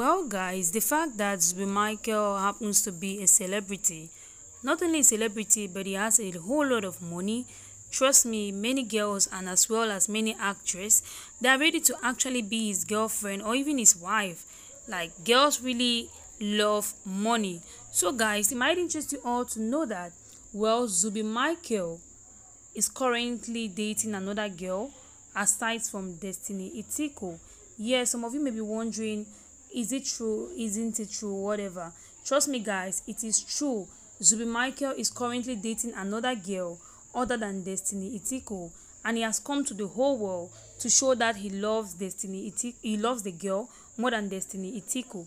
Well, guys, the fact that Zubby Michael happens to be a celebrity, not only a celebrity, but he has a whole lot of money. Trust me, many girls and as well as many actresses, they are ready to actually be his girlfriend or even his wife. Like, girls really love money. So, guys, it might interest you all to know that, well, Zubby Michael is currently dating another girl aside from Destiny Etiko. Yes, some of you may be wondering, is it true? Isn't it true? Whatever. Trust me, guys, it is true. Zubby Michael is currently dating another girl other than Destiny Etiko, and he has come to the whole world to show that he loves Destiny Etiko. He loves the girl more than Destiny Etiko.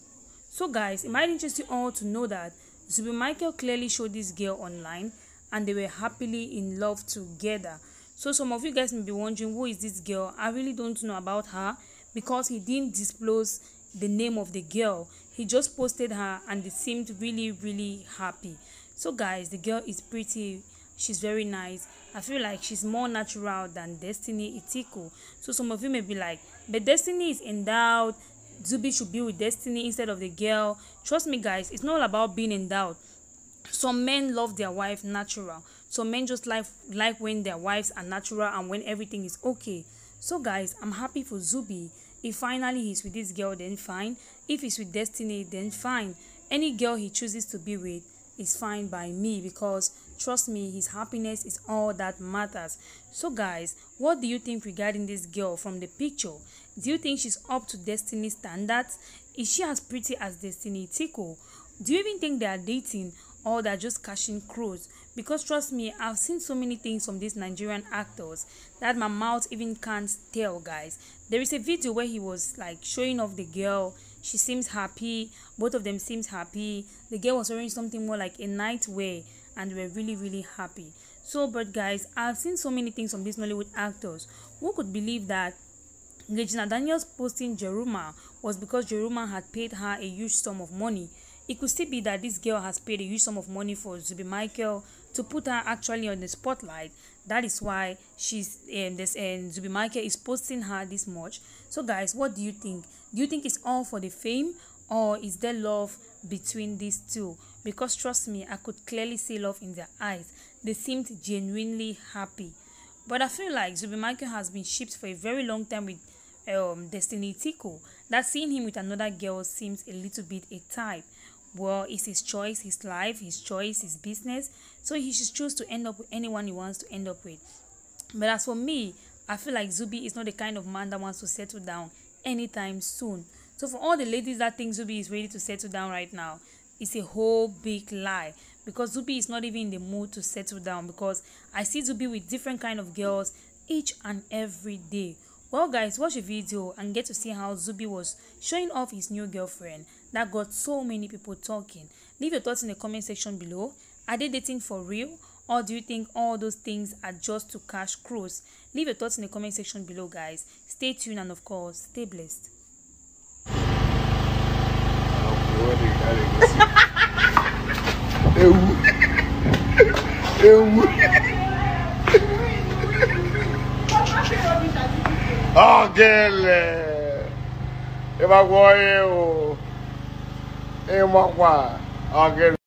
So, guys, it might interest you all to know that Zubby Michael clearly showed this girl online, and they were happily in love together. So, some of you guys may be wondering, who is this girl? I really don't know about her because he didn't disclose the name of the girl. He just posted her and they seemed really, really happy. So, guys, the girl is pretty. She's very nice. I feel like she's more natural than Destiny Etiko. So, some of you may be like, but Destiny is endowed. Zubby should be with Destiny instead of the girl. Trust me, guys, it's not about being endowed. Some men love their wife natural. Some men just like like when their wives are natural and when everything is okay. So guys, I'm happy for Zubby. If finally he's with this girl, then fine. If he's with Destiny, then fine. Any girl he chooses to be with is fine by me because trust me, his happiness is all that matters. So guys, what do you think regarding this girl from the picture? Do you think she's up to Destiny standards? Is she as pretty as Destiny Etiko? Do you even think they are dating or they're just cashing crows. Because trust me i've seen so many things from these nigerian actors that my mouth even can't tell guys. There is a video where he was like showing off the girl. She seems happy. Both of them seems happy. The girl was wearing something more like a nightwear and were really really happy. So but guys i've seen so many things from these nollywood actors. Who could believe that Regina Daniels posting Jaruma was because Jaruma had paid her a huge sum of money it could still be that this girl has paid a huge sum of money for Zubby Michael to put her actually on the spotlight. That is why she's um, this and Zubby Michael is posting her this much. So guys, what do you think? Do you think it's all for the fame or is there love between these two? Because trust me, I could clearly see love in their eyes. They seemed genuinely happy. But I feel like Zubby Michael has been shipped for a very long time with um, Destiny Etiko. That seeing him with another girl seems a little bit a type well it's his choice his life his choice his business. So he should choose to end up with anyone he wants to end up with. But as for me i feel like zubby is not the kind of man that wants to settle down anytime soon. So for all the ladies that think zubby is ready to settle down right now it's a whole big lie. Because zubby is not even in the mood to settle down. Because i see zubby with different kind of girls each and every day well guys watch the video and get to see how zubby was showing off his new girlfriend that got so many people talking. Leave your thoughts in the comment section below. Are they dating for real? Or do you think all those things are just to cash crows? Leave your thoughts in the comment section below guys. Stay tuned and of course stay blessed ogele! Eu eu ịmakwa ogele.